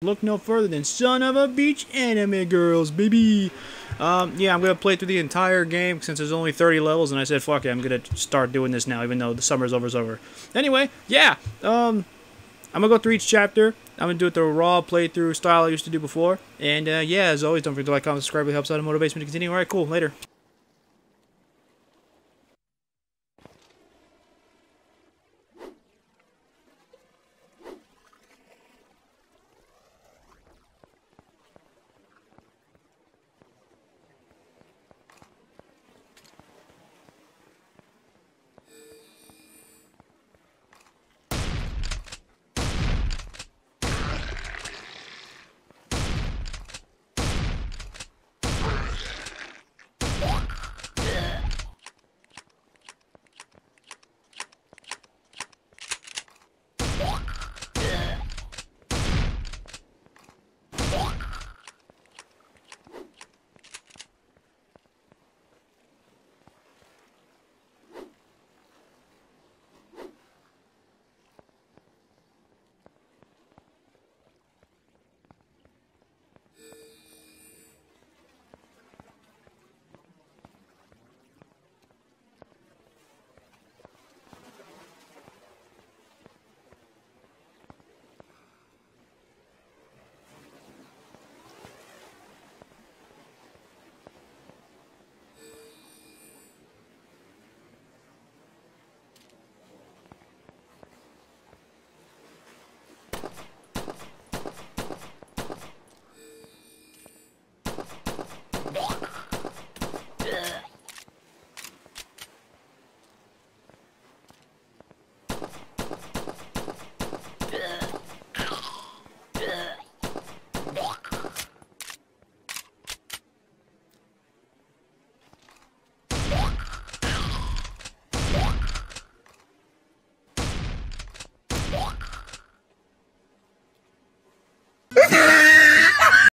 look no further than Sun of a Beach Anime Girls, baby. Um, yeah, I'm gonna play through the entire game since there's only 30 levels, and I said, fuck it, I'm gonna start doing this now, even though the summer's over is over. Anyway, yeah, um, I'm gonna go through each chapter. I'm gonna do it the raw playthrough style I used to do before. And uh, yeah, as always, don't forget to like, comment, subscribe. It helps out and motivates me to continue. All right, cool. Later.